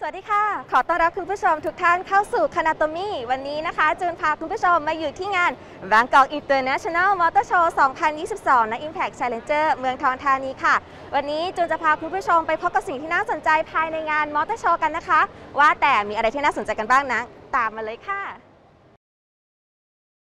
สวัสดีค่ะ ขอต้อนรับคุณผู้ชมทุกท่านเข้าสู่คณาโตมีวันนี้นะคะ จูนพาคุณผู้ชมมาอยู่ที่งาน Bangkok International Motor Show 2022 ณ Impact Challenger เมืองทองธานีค่ะ วันนี้จูนจะพาคุณผู้ชมไปพบกับสิ่งที่น่าสนใจภายในงานมอเตอร์โชว์กันนะคะ ว่าแต่มีอะไรที่น่าสนใจกันบ้างนะ ตามมาเลยค่ะ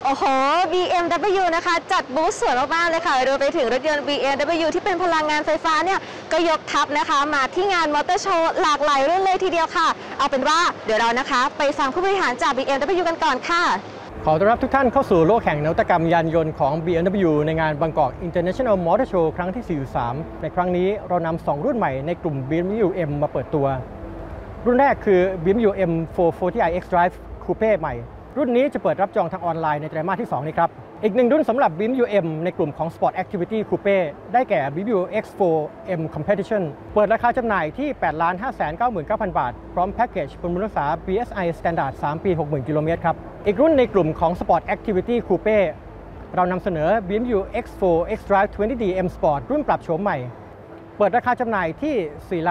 โอ้โห BMW นะคะจัดบูธสวยมากๆเลยค่ะรวมไปถึงรถยนต์ BMW ที่เป็นพลังงานไฟฟ้าเนี่ยก็ยกทัพนะคะ มาที่งานมอเตอร์โชว์หลากหลายรุ่นเลยทีเดียวค่ะ เอาเป็นว่าเดี๋ยวเรานะคะ ไปฟังผู้บริหารจาก BMW กันก่อนค่ะ ขอต้อนรับทุกท่านเข้าสู่โลกแห่งนวัตกรรมยานยนต์ของ BMW ในงาน Bangkok International Motor Show ครั้งที่ 43 ในครั้งนี้เรานำ2รุ่นใหม่ในกลุ่ม BMW M มาเปิดตัว รุ่นแรกคือ BMW M 440i X Drive Coupe ใหม่ รุ่นนี้จะเปิดรับจองทางออนไลน์ในไตรมาสที่ 2 นี้ครับ อีกหนึ่งรุ่นสำหรับ BMW M ในกลุ่มของ Sport Activity Coupe ได้แก่ BMW X4 M Competition เปิดราคาจำหน่ายที่ 8 5 9 9 0 0 บาท พร้อมแพ็กเกจบำรุงรักษา BSI Standard 3 ปี 60,000 กิโลเมตรครับ อีกรุ่นในกลุ่มของ Sport Activity Coupe เรานำเสนอ BMW X4 X Drive 20D M Sport รุ่นปรับโฉมใหม่ เปิดราคาจำหน่ายที่4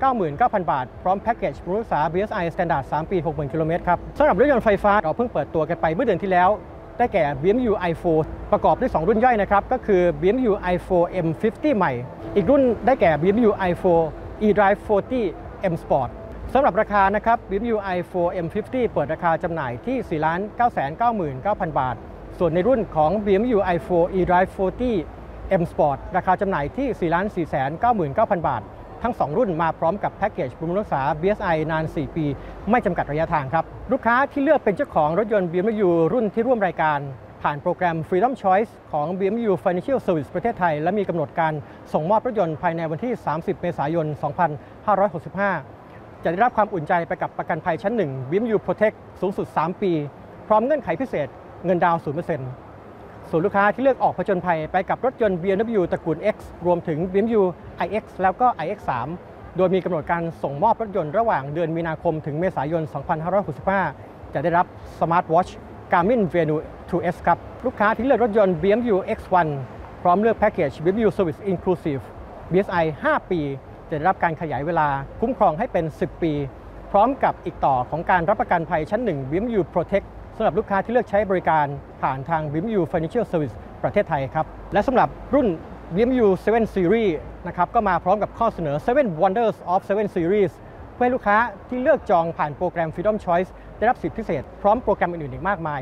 99,000 บาท พร้อมแพ็กเกจบรุงรักษา BSI Standard 3 ปี 60,000 กิโลเมตรครับสำหรับรถยนต์ไฟฟ้าเราเพิ่งเปิดตัวกันไปเมื่อเดือนที่แล้ว ได้แก่ BMW i4 ประกอบด้วย 2 รุ่นย่อยนะครับ ก็คือ BMW i4 M50 ใหม่ อีกรุ่นได้แก่ BMW i4 eDrive 40 M Sport สำหรับราคานะครับ BMW i4 M50 เปิดราคาจำหน่ายที่ 4,999,000 บาท ส่วนในรุ่นของ BMW i4 eDrive 40 M Sport ราคาจำหน่ายที่ 4,499,000 บาท ทั้ง 2 รุ่นมาพร้อมกับแพ็กเกจบำรุงรักษา BSI นาน 4 ปี ไม่จำกัดระยะทางครับ ลูกค้าที่เลือกเป็นเจ้าของรถยนต์ BMW รุ่นที่ร่วมรายการ ผ่านโปรแกรม Freedom Choice ของ BMW Financial Service ประเทศไทย และมีกำหนดการส่งมอบรถยนต์ภายในวันที่ 30 เมษายน 2565 จะได้รับความอุ่นใจไปกับประกันภัยชั้น 1 BMW Protect สูงสุด 3 ปี พร้อมเงื่อนไขพิเศษเงินดาวน์0% ส่วนลูกค้าที่เลือกออกผจญภัยไปกับรถยนต์ BMW ตระกูล X รวมถึง BMW iX แล้วก็ iX3 โดยมีกำหนดการส่งมอบรถยนต์ระหว่างเดือนมีนาคมถึงเมษายน 2565 จะได้รับ Smart Watch Garmin Venu 2S ครับ ลูกค้าที่เลือกรถยนต์ BMW X1 พร้อมเลือกแพ็กเกจ BMW Service Inclusive BSI 5 ปี จะได้รับการขยายเวลาคุ้มครองให้เป็น 10 ปี พร้อมกับอีกต่อของการรับประกันภัยชั้น 1 BMW Protect สำหรับลูกค้าที่เลือกใช้บริการผ่านทาง BMW Financial Service ประเทศไทยครับ และสำหรับรุ่น BMW 7 Series นะครับก็มาพร้อมกับข้อเสนอ 7 Wonders of 7 Series เพื่อให้ลูกค้าที่เลือกจองผ่านโปรแกรม Freedom Choice ได้รับสิทธิพิเศษ พร้อมโปรแกรมอื่นๆอีกมากมาย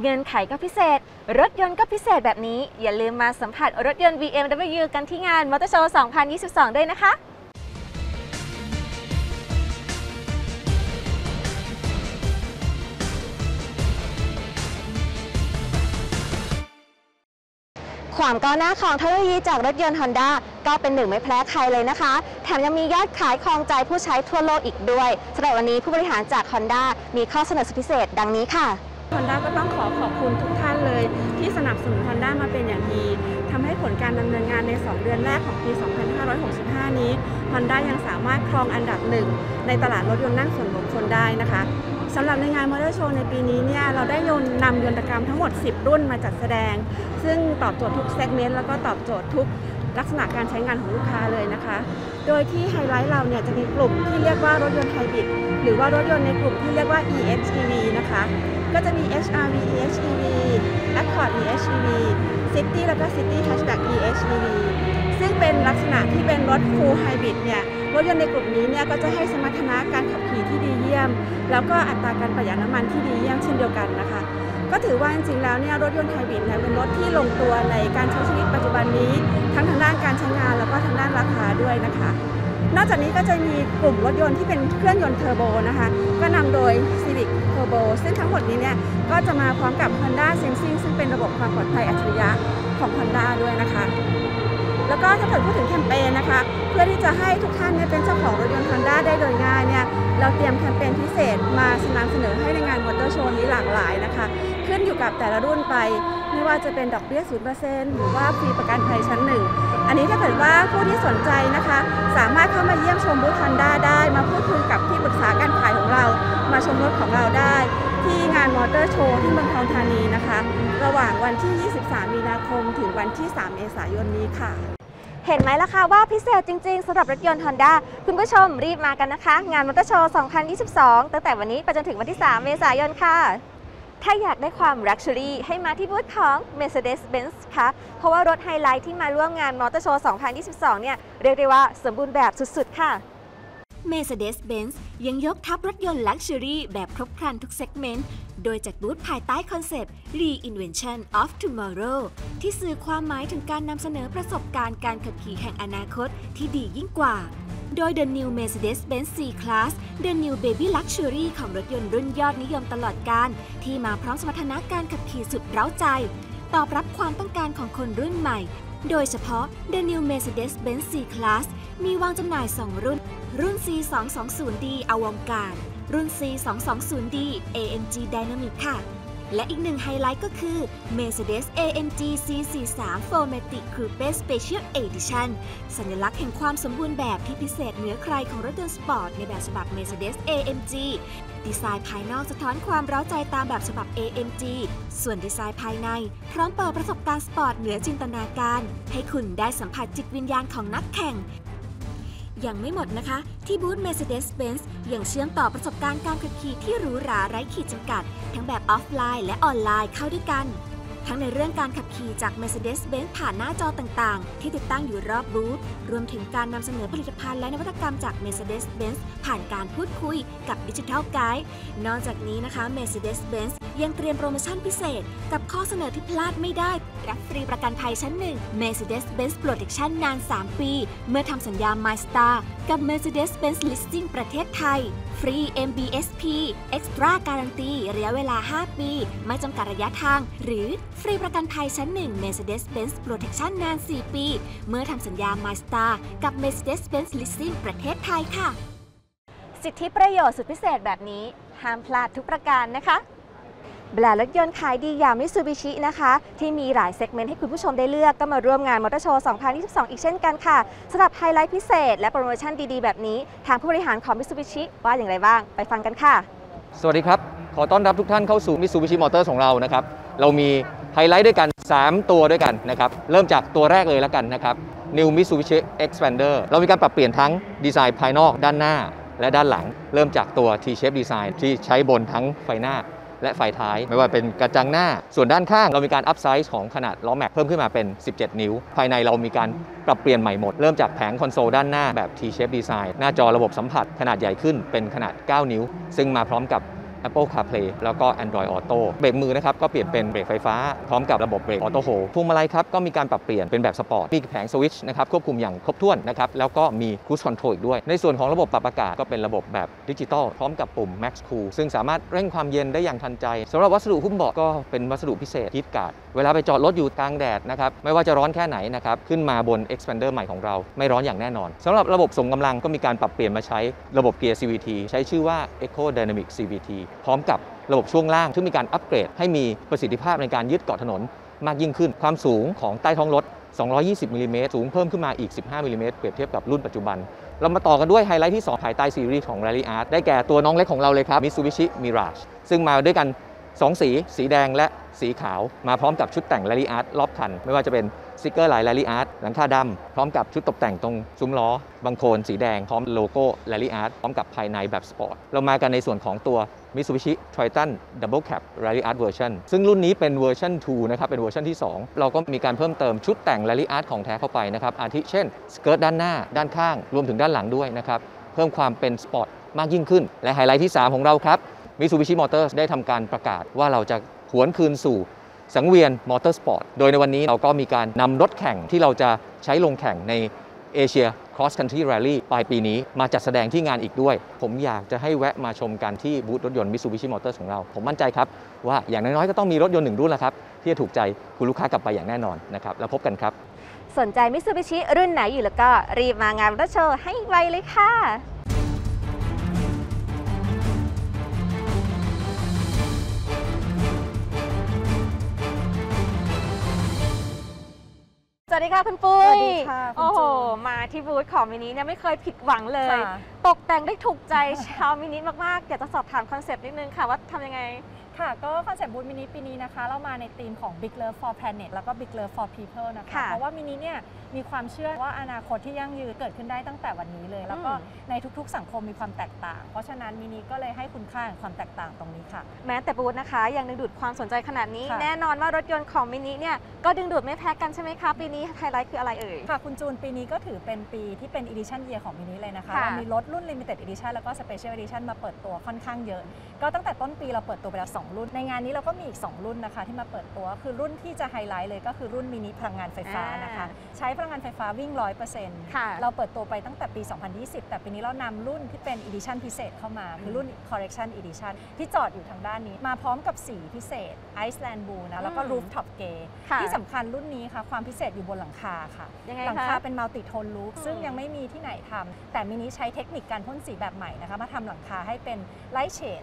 เงินไขก็พิเศษ รถยนต์ก็พิเศษแบบนี้ อย่าลืมมาสัมผัสรถยนต์ BMW กันที่งานมอเตอร์โชว์ 2022 ด้วยนะคะ ความก้าวหน้าของเทคโนโลยีจากรถยนต์ Honda ก็เป็นหนึ่งไม่แพ้ใครเลยนะคะ แถมยังมียอดขายครองใจผู้ใช้ทั่วโลกอีกด้วยสำหรับวันนี้ผู้บริหารจาก Honda มีข้อเสนอสุดพิเศษ ดังนี้ค่ะ Honda ก็ต้องขอขอบคุณทุกท่านเลย ที่สนับสนุน Honda มาเป็นอย่างดีทำให้ผลการดำเนินงานใน 2 เดือนแรกของปี 2565 นี้ Honda ยังสามารถครองอันดับหนึ่งในตลาดรถยนต์นั่งส่วนบุคคลได้นะคะ สำหรับในงานมอเตอร์โชว์ในปีนี้เนี่ยเราได้ยนนำยนตกรรมทั้งหมด 10 รุ่นมาจัดแสดง ซึ่งตอบโจทย์ทุก segment แล้วก็ตอบโจทย์ทุกลักษณะการใช้งานของลูกค้าเลยนะคะ โดยที่ไฮไลท์เราเนี่ยจะมีกลุ่มที่เรียกว่ารถยนต์ไฮบริดหรือว่ารถยนต์ในกลุ่มที่เรียกว่า EHEV นะคะ ก็จะมี HRV EHEV Accord EHEV City แล้วก็ City Hatchback EHEV ซึ่งเป็นลักษณะที่เป็นรถ Full Hybrid เนี่ยรถยนต์ในกลุ่มนี้เนี่ยก็จะให้สมรรถนะการขับขี่ที่ดีเยี่ยม แล้วก็อัตราการประหยัดน้ำมันที่ดีเยี่ยมเช่นเดียวกันนะคะ ก็ถือว่าจริงๆแล้วเนี่ยรถยนต์ไฮบริดเนี่ยเป็นรถที่ลงตัวในการใช้ชีวิตปัจจุบันนี้ ทั้งทางด้านการใช้งานแล้วก็ทางด้านราคาด้วยนะคะ นอกจากนี้ก็จะมีกลุ่มรถยนต์ที่เป็นเครื่องยนต์เทอร์โบนะคะก็นำโดย Civic Turbo ซึ่งทั้งหมดนี้เนี่ยก็จะมาพร้อมกับ Honda Sensing ซึ่งเป็นระบบความปลอดภัยอัจฉริยะของ Honda ด้วยนะคะ แล้วก็ถ้าเกิดพูดถึงแคมเปญนะคะ เพื่อที่จะให้ทุกท่านเนี่ยเป็นเจ้าของรถยนต์ Honda ได้โดยง่ายเนี่ยเราเตรียมแคมเปญพิเศษมานำเสนอให้ในงานมอเตอร์โชว์นี้หลากหลายนะคะ ขึ้นอยู่กับแต่ละรุ่นไป ไม่ว่าจะเป็นดอกเบี้ย0%หรือว่าฟรีประกันภัยชั้นหนึ่งอันนี้ถ้าเกิดว่าผู้ที่สนใจนะคะ สามารถเข้ามาเยี่ยมชมบูธ Honda ได้ มาพูดคุยกับที่ปรึกษาการขายของเรา มาชมรถของเราได้ ที่งานมอเตอร์โชว์ที่เมืองทองธานีนะคะ ระหว่างวันที่ 23 มีนาคม ถึงวันที่ 3 เมษายนนี้ค่ะ เห็นไหมล่ะคะว่าพิเศษจริงๆสำหรับรถยนต์ Honda คุณผู้ชมรีบมากันนะคะ งานมอเตอร์โชว์ 2022 ตั้งแต่วันนี้ไปจนถึงวันที่ 3 เมษายนค่ะ ถ้าอยากได้ความ Luxury ให้มาที่บูธของ Mercedes-Benz ค่ะ เพราะว่ารถไฮไลท์ที่มาร่วมงานมอเตอร์โชว์ 2022 เนี่ยเรียกได้ว่าสมบูรณ์แบบสุดๆ ค่ะ Mercedes-Benz ยังยกทัพรถยนต์ luxury แบบครบครันทุก segment โดยจัดบูธภายใต้คอนเซปต์ Reinvention of Tomorrow ที่สื่อความหมายถึงการนำเสนอประสบการณ์การขับขี่แห่งอนาคตที่ดียิ่งกว่า โดย The New Mercedes-Benz C-Class The New Baby Luxury ของรถยนต์รุ่นยอดนิยมตลอดการ ที่มาพร้อมสมรรถนะการขับขี่สุดเร้าใจ ตอบรับความต้องการของคนรุ่นใหม่ โดยเฉพาะ The New Mercedes-Benz C-Class มีวางจำหน่าย 2 รุ่น รุ่น C220D อวองการ รุ่น C220D AMG Dynamic ค่ะ และอีกหนึ่งไฮไลท์ก็คือ Mercedes AMG C43 4matic Coupe Special Edition สัญลักษณ์แห่งความสมบูรณ์แบบที่พิเศษเหนือใครของรถยนต์สปอร์ตในแบบฉบับ Mercedes AMG ดีไซน์ภายนอกสะท้อนความเร้าใจตามแบบฉบับ AMG ส่วนดีไซน์ภายใน พร้อมเปิดประสบการณ์สปอร์ตเหนือจินตนาการ ให้คุณได้สัมผัสจิตวิญญาณของนักแข่ง ยังไม่หมดนะคะ ที่บูธ Mercedes-Benz ยังเชื่อมต่อประสบการณ์การขับขี่ที่หรูหราไร้ขีดจำกัด ทั้งแบบออฟไลน์และออนไลน์เข้าด้วยกัน ทั้งในเรื่องการขับขี่จาก Mercedes-Benz ผ่านหน้าจอต่างๆ ที่ติดตั้งอยู่รอบบูธ รวมถึงการนำเสนอผลิตภัณฑ์และนวัตกรรมจาก Mercedes-Benz ผ่านการพูดคุยกับดิจิทัลไกด์นอกจากนี้นะคะ Mercedes-Benz ยังเตรียมโปรโมชั่นพิเศษ กับข้อเสนอที่พลาดไม่ได้ รับฟรีประกันภัยชั้นหนึ่ง Mercedes-Benz Protection นาน 3 ปี เมื่อทำสัญญา MyStar กับ Mercedes-Benz Leasing ประเทศไทย ฟรี MBSP Extra Guarantee ระยะเวลา 5 ปี ไม่จำกัดระยะทาง หรือฟรีประกันภัยชั้นหนึ่ง Mercedes-Benz Protection นาน 4 ปี เมื่อทำสัญญา MyStar กับ Mercedes-Benz Leasing ประเทศไทยค่ะ สิทธิประโยชน์สุดพิเศษแบบนี้ ห้ามพลาดทุกประการนะคะ แบรนด์รถยนต์ขายดีอย่างมิ t ซูบิชินะคะ ที่มีหลายเซกเมนต์ให้คุณผู้ชมได้เลือกก็มาร่วมงานมอเตอร์โชว์ 2022 อีกเช่นกันค่ะสำหรับไฮไลท์พิเศษ และโปรโมชั่นดีๆ แบบนี้ ทางผู้บริหารของมิ t ซูบิชิว่าอย่างไรบ้าง ไปฟังกันค่ะ สวัสดีครับ ขอต้อนรับทุกท่านเข้าสู่ Mitsubishi Motors ของเรานะครับเรามีไฮไลท์ด้วยกัน 3 ตัวด้วยกันนะครับเริ่มจากตัวแรกเลยแล้วกันนะครับ New Mitsubishi Xpander เรามีการปรับเปลี่ยนทั้งดีไซน์ภายนอกด้านหน้าและด้านหลัง เริ่มจากตัว T-shape design ที่ใช้บนทั้งไฟหน้า และไฟท้าย ไม่ว่าเป็นกระจังหน้า ส่วนด้านข้างเรามีการ upsize ของขนาดล้อแม็กเพิ่มขึ้นมาเป็น 17 นิ้ว ภายในเรามีการปรับเปลี่ยนใหม่หมด เริ่มจากแผงคอนโซลด้านหน้าแบบ T-shape design หน้าจอระบบสัมผัสขนาดใหญ่ขึ้นเป็นขนาด 9 นิ้ว ซึ่งมาพร้อมกับ Apple CarPlay แล้วก็ Android Auto เบรกมือนะครับก็เปลี่ยนเป็นเบรกไฟฟ้า พร้อมกับระบบเบรกออโต้โฮพวงมาลัยครับก็มีการปรับเปลี่ยนเป็นแบบสปอร์ต มีแผงสวิตช์นะครับควบคุมอย่างครบถ้วนนะครับแล้วก็มี Cruise Control อีกด้วย ในส่วนของระบบปรับอากาศก็เป็นระบบแบบดิจิตอลพร้อมกับปุ่ม Max Cool ซึ่งสามารถเร่งความเย็นได้อย่างทันใจสำหรับวัสดุหุ้มเบาะก็เป็นวัสดุพิเศษ Heat Guard เวลาไปจอดรถอยู่กลางแดดนะครับไม่ว่าจะร้อนแค่ไหนนะครับขึ้นมาบน Xpander ใหม่ของเราไม่ร้อนอย่างแน่นอนสำหรับระบบส่งกำลังก็มีการปรับเปลี่ยนมาใช้ระบบเกียร์ CVT ใช้ชื่อว่า Eco Dynamic CVT พร้อมกับระบบช่วงล่างที่มีการอัปเกรดให้มีประสิทธิภาพในการยึดเกาะถนนมากยิ่งขึ้น ความสูงของใต้ท้องรถ 220มิลลิเมตรสูงเพิ่มขึ้นมาอีก 15มิลลิเมตรเปรียบเทียบกับรุ่นปัจจุบัน เรามาต่อกันด้วยไฮไลท์ที่ 2 ภายใต้ซีรีส์ของ Ralliart ได้แก่ตัวน้องเล็กของเราเลยครับ Mitsubishi Mirage ซึ่งมาด้วยกัน 2 สี สีแดงและสีขาว มาพร้อมกับชุดแต่ง Ralliart รอบคัน ไม่ว่าจะเป็นสติกเกอร์ลาย Rally Art หลังคาดำพร้อมกับชุดตกแต่งตรงซุ้มล้อบังโคลนสีแดงพร้อมโลโก้ Rally Art พร้อมกับภายในแบบสปอร์ตเรามากันในส่วนของตัว Mitsubishi Triton Double Cab Ralliart Version ซึ่งรุ่นนี้เป็นเวอร์ชัน2นะครับ เป็นเวอร์ชันที่ 2 เราก็มีการเพิ่มเติมชุดแต่ง Rally Art ของแท้เข้าไปนะครับ อาทิเช่น สเกิร์ตด้านหน้า ด้านข้าง รวมถึงด้านหลังด้วยนะครับ เพิ่มความเป็นสปอร์ตมากยิ่งขึ้น และไฮไลท์ที่ 3 ของเราครับ Mitsubishi Motors ได้ทำการประกาศว่าเราจะหวนคืนสู่สังเวียนมอเตอร์สปอร์ต โดยในวันนี้เราก็มีการนำรถแข่งที่เราจะใช้ลงแข่งในเอเชีย Cross Country Rally ปลายปีนี้มาจัดแสดงที่งานอีกด้วย ผมอยากจะให้แวะมาชมกันที่บูธรถยนต์ Mitsubishi Motors ของเรา ผมมั่นใจครับ ว่าอย่างน้อยๆ ก็ต้องมีรถยนต์หนึ่งรุ่นละครับ ที่จะถูกใจคุณลูกค้ากลับไปอย่างแน่นอนนะครับแล้วพบกันครับ สนใจ Mitsubishi รุ่นไหนอยู่แล้วก็รีบมางานรถโชว์ให้ไวเลยค่ะ วัสดีค่ะคุณปุ้ยสวัสดีค่ะคุณโอ้โหจูนมาที่บูธของมินิเนี่ยไม่เคยผิดหวังเลย ค่ะ ตกแต่งได้ถูกใจชาวมินิมากๆอยากจะสอบถามคอนเซปต์นิดนึงค่ะว่าทำยังไง ค่ะ ก็คอนเซ็ปต์บูธมินิปีนี้นะคะ เรามาในธีมของ Big Love for Planet แล้วก็ Big Love for People นะคะ ค่ะเพราะว่ามินิเนี่ยมีความเชื่อว่าอนาคตที่ยั่งยืนเกิดขึ้นได้ตั้งแต่วันนี้เลย แล้วก็อืม ในทุกๆ สังคมมีความแตกต่าง เพราะฉะนั้นมินิก็เลยให้คุณค่าแห่งความแตกต่างตรงนี้ค่ะ แม้แต่บูธนะคะ ยังดึงดูดความสนใจขนาดนี้ ค่ะ แน่นอนว่ารถยนต์ของมินิเนี่ย ก็ดึงดูดไม่แพ้กันใช่ไหมคะ ปีนี้ไฮไลท์คืออะไรเอ่ย ค่ะ คุณจูนปีนี้ก็ถือเป็นปีที่เป็น Edition Year ของมินิเลยนะคะ ค่ะ เรามีรถรุ่น Limited Edition แล้วก็ Special Edition มาเปิดตัวค่อนข้างเยอะ ก็ตั้งแต่ต้นปีเราเปิดตัวไปแล้ว2 รุ่น ในงานนี้เราก็มีอีก 2 รุ่นนะคะ ที่มาเปิดตัวคือรุ่นที่จะไฮไลท์เลยก็คือรุ่นมินิพลังงานไฟฟ้านะคะ ใช้พลังงานไฟฟ้าวิ่ง 100%ค่ะเราเปิดตัวไปตั้งแต่ปี 2020 แต่ปีนี้เรานำรุ่นที่เป็น Edition พิเศษเข้ามา คือรุ่น Correction Edition ที่จอดอยู่ทางด้านนี้ มาพร้อมกับสีพิเศษ Iceland Blue นะแล้วก็อืม Rooftop Grey ค่ะที่สำคัญรุ่นนี้ค่ะความพิเศษอยู่บนหลังคาค่ะยังไงหลังคะคาเป็นมัลติโทนลูปอืมซึ่งยังไม่มีที่ไหนทำแต่มินิใช้เทคนิคการพ่นสีแบบใหม่นะคะมาทำหลังคาให้เป็นไลท์เชด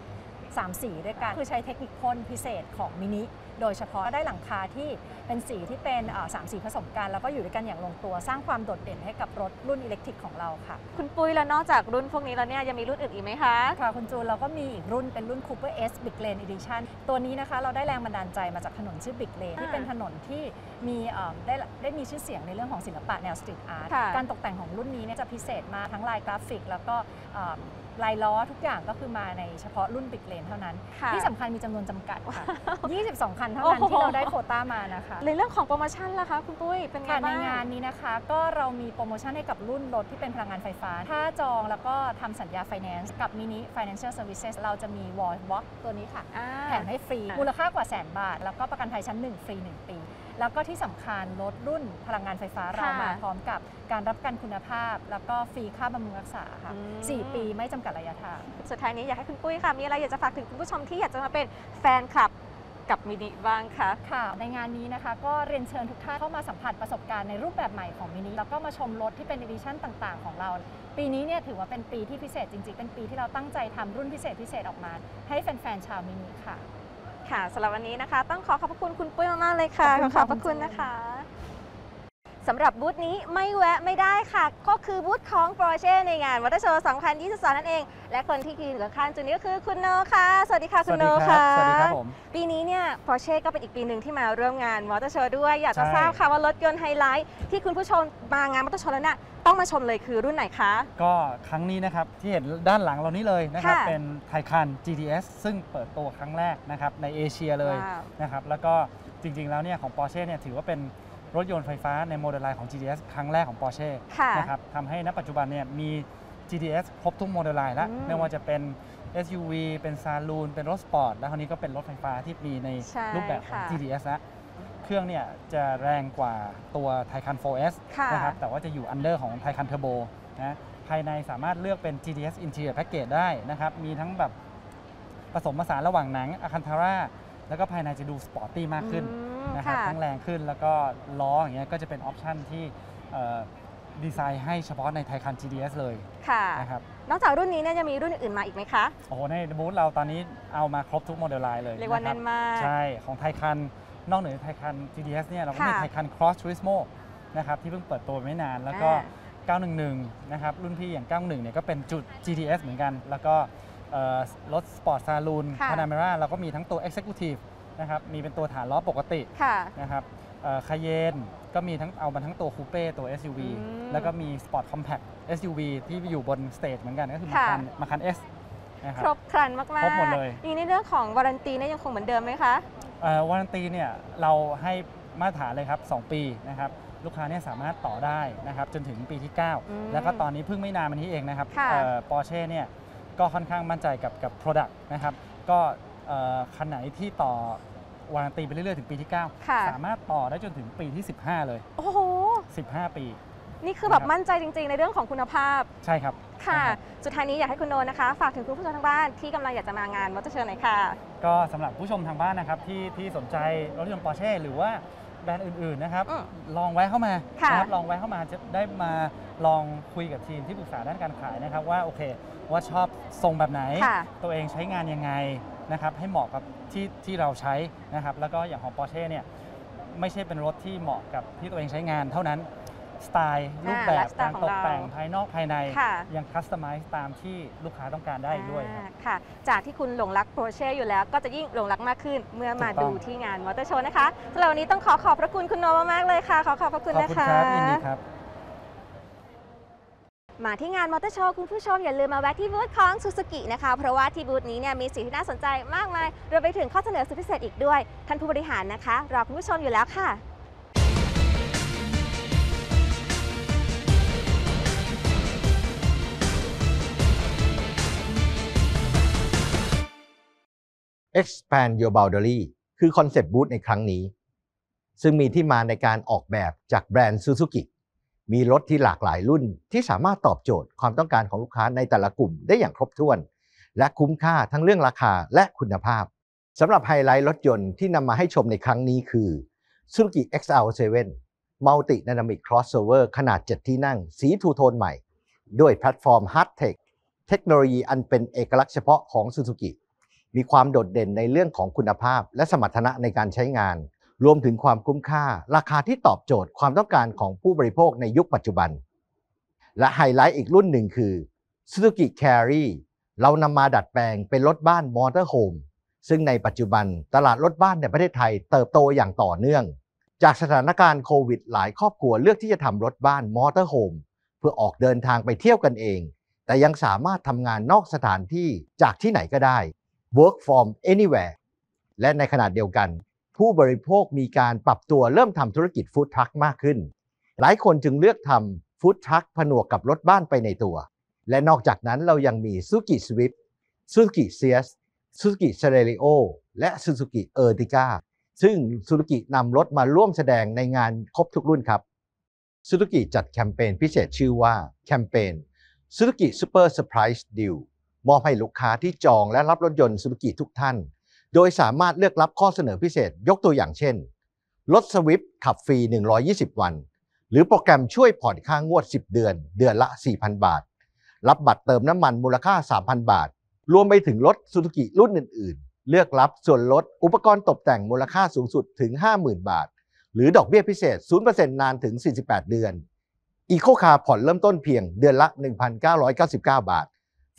สามสีด้วยกัน คือใช้เทคนิคพ่นพิเศษของมินิโดยเฉพาะได้หลังคาที่เป็นสีที่เป็นเอ่อสามสีผสมกัน แล้วก็อยู่ด้วยกันอย่างลงตัวสร้างความโดดเด่นให้กับรถรุ่น Electric ของเราค่ะ คุณปุ้ยแล้วนอกจากรุ่นพวกนี้แล้วเนี่ยยังมีรุ่นอื่นอีกไหมคะ ค่ะ คุณจูนเราก็มีอีกรุ่นเป็นรุ่น Cooper S Brick Lane Edition ตัวนี้นะคะเราได้แรงบันดาลใจมาจากถนนชื่อ Big Lane ที่อ่าเป็นถนนที่มีเอ่อได้ได้มีชื่อเสียงในเรื่องของศิลปะแนว street art ค่ะการตกแต่งของรุ่นนี้เนี่ยจะพิเศษมากทั้งลายกราฟิก แล้วก็เอ่อ ลายล้อทุกอย่างก็คือมาในเฉพาะรุ่น Big Lane เท่านั้น ค่ะที่สำคัญมีจำนวนจำกัดค่ะ 22 คันเท่านั้นโอ้โห ที่เราได้โควต้ามานะคะในเรื่องของโปรโมชั่นล่ะคะคุณปุ้ยเป็นไงค่ะในบ้าง งานนี้นะคะ ก็เรามีโปรโมชั่นให้กับรุ่นรถที่เป็นพลังงานไฟฟ้า ถ้าจองแล้วก็ทำสัญญา Finance กับ Mini Financial Services เราจะมี Wall Box ตัวนี้ค่ะ อ่า แถมให้ฟรีค่ะมูลค่ากว่าแสนบาท แล้วก็ประกันภัยชั้น 1 ฟรี 1 ปี แล้วก็ที่สำคัญรถรุ่นพลังงานไฟฟ้าเราค่ะมาพร้อมกับการรับประกันคุณภาพ แล้วก็ฟรีค่าบำรุงรักษาค่ะอืม4ปีไม่จำกัดระยะทาง สุดท้ายนี้อยากให้คุณปุ้ยค่ะ มีอะไรอยากจะฝากถึงคุณผู้ชมที่อยากจะมาเป็นแฟนคลับกับมินิบ้างคะค่ะ ในงานนี้นะคะก็เรียนเชิญทุกท่านเข้ามาสัมผัสประสบการณ์ในรูปแบบใหม่ของมินิแล้วก็มาชมรถที่เป็น e ิ i ชั่นต่าง ๆ ของเรา ปีนี้เนี่ยถือว่าเป็นปีที่พิเศษจริงๆ เป็นปีที่เราตั้งใจทำรุ่นพิเศษพิเศษออกมา ให้แฟนๆชาวมินิค่ะ ค่ะสำหรับวันนี้นะคะ ต้องขอขอบพระคุณคุณปุ้ยมากๆเลยค่ะ ขอบคุณค่ะขอบพระคุณคุณจูนนะคะ สำหรับบูธนี้ไม่แวะไม่ได้ค่ะ ก็คือบูธของ Porsche ในงานมอเตอร์โชว์ 2022 นั่นเอง และคนที่ยืนกับข้างจุดนี้ก็คือคุณโนค่ะ สวัสดีค่ะคุณโนค่ะ สวัสดีครับผม ปีนี้เนี่ย Porsche ก็เป็นอีกปีหนึ่งที่มาร่วมงานมอเตอร์โชว์ด้วย อยากจะใช่ทราบค่ะว่ารถยนต์ไฮไลท์ที่คุณผู้ชมมางานมอเตอร์โชว์แล้วเนี่ยต้องมาชมเลยคือรุ่นไหนคะ ก็ครั้งนี้นะครับที่เห็นด้านหลังเรานี้เลยนะครับค่ะเป็น Taycan GTS ซึ่งเปิดตัวครั้งแรกนะครับในเอเชียเลยว้าว นะครับแล้วก็จริงๆแล้วเนี่ยของ Porsche เนี่ยถือว่าเป็น รถยนต์ไฟฟ้าใน model line ของ GTS ครั้งแรกของ Porsche ค่ะนะครับทำให้ณปัจจุบันเนี่ยมี GTS ครบทุก model line แล้วอืมไม่ว่าจะเป็น SUV เป็นซาลูน เป็นรถสปอร์ต แล้วคราวนี้ก็เป็นรถไฟฟ้าที่มีในใช่รูปแบบของค่ะ GTS นะเครื่องเนี่ยจะแรงกว่าตัว Taycan 4S ค่ะนะครับ แต่ว่าจะอยู่ under ของ Taycan Turbo นะ ภายในสามารถเลือกเป็น GTS Interior Package ได้นะครับ มีทั้งแบบผสมผสานระหว่างหนัง Alcantara แล้วก็ภายในจะดู sporty มากขึ้นอืมนะครับค่ะ ทั้งแรงขึ้นแล้วก็ล้ออย่างเงี้ยก็จะเป็นออปชันที่เอ่อดีไซน์ให้เฉพาะใน Taycan GTS เลยค่ะ นะครับนอกจากรุ่นนี้เนี่ยจะมีรุ่นอื่นมาอีกไหมคะ โอ้โหในบูธเราตอนนี้เอามาครบทุก model line เลยเรียกว่าแน่นมากค่ะ ใช่ ของ Taycan นอกเหนือจาก Taycan GTS เนี่ยเราก็มีค่ะ Taycan Cross Turismo นะครับที่เพิ่งเปิดตัวไม่นาน แล้วก็ อ่911 นะครับ รุ่นพี่อย่าง 911 เนี่ยก็เป็นจุด GTS เหมือนกัน แล้วก็เอ่อ รถสปอร์ตซาลูนค่ะ Panamera เราก็มีทั้งตัว Executive นะครับมีเป็นตัวฐานล้อปกติค่ะนะครับ Cayenne ก็มีทั้งเอามาทั้งตัว coupe ตัว SUV อืมแล้วก็มี Sport Compact SUV ที่อยู่บน stage เหมือนกันก็คือมาค่ะคันมาคัน S นะครับครบครันมากๆครบหมดเลยนี่ในเรื่องของ warranty เนี่ยยังคงเหมือนเดิมไหมคะเอ่อ warranty เนี่ยเราให้มาตรฐานเลยครับ 2 ปีนะครับลูกค้าเนี่ยสามารถต่อได้นะครับจนถึงปีที่อืม9แล้วก็ตอนนี้เพิ่งไม่นานมานี้เองนะครับค่ะปอร์เช่เนี่ย ก็ค่อนข้างมั่นใจกับกับ Product นะครับ ก็เอ่อคันไหนที่ต่อวารันตีไปเรื่อยๆ ถึงปีที่ ค่ะ9 สามารถต่อได้จนถึงปีที่ 15 เลย โอ้โห 15 ปี นี่คือแบบนะครับมั่นใจจริง ๆ ในเรื่องของคุณภาพ ใช่ครับค่ะ นะครับสุดท้ายนี้อยากให้คุณโนนนะคะ ฝากถึงคุณผู้ชมทางบ้านที่กำลังอยากจะมางานมอเตอร์โชว์หน่อยค่ะ ก็สำหรับผู้ชมทางบ้านนะครับที่ที่สนใจรถยนต์ปอร์เช่หรือว่าแบ แบรนด์อื่นๆนะครับ อืมลองแวะเข้ามาค่ะ นะครับลองแวะเข้ามาจะได้มาลองคุยกับทีมที่ปรึกษาด้านการขายนะครับ ว่าโอเค ว่าชอบทรงแบบไหน ค่ะ ตัวเองใช้งานยังไงนะครับให้เหมาะกับที่ที่เราใช้นะครับแล้วก็อย่างของ Porsche เนี่ยไม่ใช่เป็นรถที่เหมาะกับที่ตัวเองใช้งานเท่านั้น สไตล์รูปแบบไลฟ์สไตล์ของเราการของตกเราแต่งภายนอกภายในค่ะยัง customize ตามที่ลูกค้าต้องการได้อีกด้วยครับอ่าค่ะ จากที่คุณหลงรักโปรเช่อยู่แล้วก็จะยิ่งหลงรักมากขึ้นเมื่อมาดูถูกต้องที่งานมอเตอร์โชว์นะคะสำหรับวันนี้ต้องขอขอบพระคุณคุณโนมากๆเลยค่ะ ขอขอบพระคุณขอบนะคุณคะครับยินดีครับมาที่งานมอเตอร์โชว์คุณผู้ชมอย่าลืมมาแวะที่บูธของซูซูกินะคะ เพราะว่าที่บูธนี้เนี่ยมีสิ่งที่น่าสนใจมากมายรวมไปถึงข้อเสนอสุดพิเศษอีกด้วย ท่านผู้บริหารนะคะ รอคุณผู้ชมอยู่แล้วค่ะ Expand Your Boundary คือคอนเซปต์บูธในครั้งนี้ ซึ่งมีที่มาในการออกแบบจากแบรนด์ Suzuki มีรถที่หลากหลายรุ่นที่สามารถตอบโจทย์ความต้องการของลูกค้าในแต่ละกลุ่มได้อย่างครบถ้วน และคุ้มค่าทั้งเรื่องราคาและคุณภาพสำหรับไฮไลท์รถยนต์ที่นำมาให้ชมในครั้งนี้คือ Suzuki XL7 Multi Dynamic Crossover ขนาด 7 ที่นั่ง สีทูโทนใหม่ ด้วยแพลตฟอร์ม HEARTECT เทคโนโลยีอันเป็นเอกลักษณ์เฉพาะของ Suzuki มีความโดดเด่นในเรื่องของคุณภาพ และสมรรถนะในการใช้งาน รวมถึงความคุ้มค่า ราคาที่ตอบโจทย์ความต้องการของผู้บริโภคในยุคปัจจุบัน และไฮไลท์อีกรุ่นหนึ่งคือ Suzuki Carry เรานำมาดัดแปลงเป็นรถบ้านมอเตอร์โฮมซึ่งในปัจจุบันตลาดรถบ้านในประเทศไทยเติบโตอย่างต่อเนื่อง จากสถานการณ์โควิด หลายครอบครัวเลือกที่จะทำรถบ้านมอเตอร์โฮมเพื่อออกเดินทางไปเที่ยวกันเอง แต่ยังสามารถทำงานนอกสถานที่จากที่ไหนก็ได้ work from anywhere และในขณะเดียวกัน ผู้บริโภคมีการปรับตัวเริ่มทำธุรกิจฟู้ดทรัคมากขึ้น หลายคนจึงเลือกทำฟู้ดทรัคผนวกกับรถบ้านไปในตัว และนอกจากนั้นเรายังมี Suzuki Swift Suzuki Ciaz Suzuki Celerio และ Suzuki Ertiga ซึ่ง Suzuki นำรถมาร่วมแสดงในงานครบทุกรุ่นครับ Suzuki จัดแคมเปญพิเศษชื่อว่าแคมเปญ Suzuki Super Surprise Deal มอบให้ลูกค้าที่จองและรับรถยนต์ Suzuki ทุกท่าน โดยสามารถเลือกรับข้อเสนอพิเศษยกตัวอย่างเช่นรถสวิฟขับฟรี 120 วัน หรือโปรแกรมช่วยผ่อนค่างวด 10 เดือน เดือนละ 4,000 บาท รับบัตรเติมน้ำมันมูลค่า 3,000 บาท รวมไปถึงรถ Suzuki รุ่นอื่น ๆ เลือกรับส่วนลดอุปกรณ์ตกแต่งมูลค่าสูงสุดถึง 50,000 บาท หรือดอกเบี้ยพิเศษ 0%นานถึง 48 เดือนอีโคคาผ่อนเริ่มต้นเพียงเดือนละ 1,999 บาท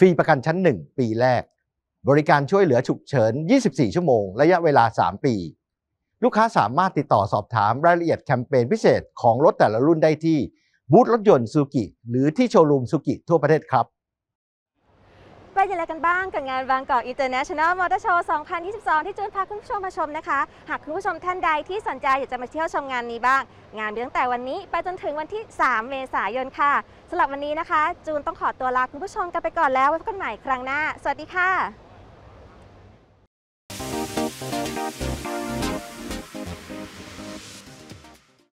ฟรีประกันชั้น 1 ปีแรก บริการช่วยเหลือฉุกเฉิน 24 ชั่วโมง ระยะเวลา 3 ปี ลูกค้าสามารถติดต่อสอบถามรายละเอียดแคมเปญพิเศษของรถแต่ละรุ่นได้ที่บูธรถยนต์ซูกิหรือที่โชว์รูมซูกิทั่วประเทศครับ ไปอย่างไรกันบ้างกับงานบางกอก International Motor Show 2022 ที่จูนพาคุณผู้ชมมาชมนะคะ หากคุณผู้ชมท่านใดที่สนใจอยากจะมาเที่ยวชมงานนี้บ้าง งานมีตั้งแต่วันนี้ไปจนถึงวันที่ 3 เมษายนค่ะสำหรับวันนี้นะคะ จูนต้องขอตัวลาคุณผู้ชมกันไปก่อนแล้วไว้พบกันใหม่ครั้งหน้า สวัสดีค่ะ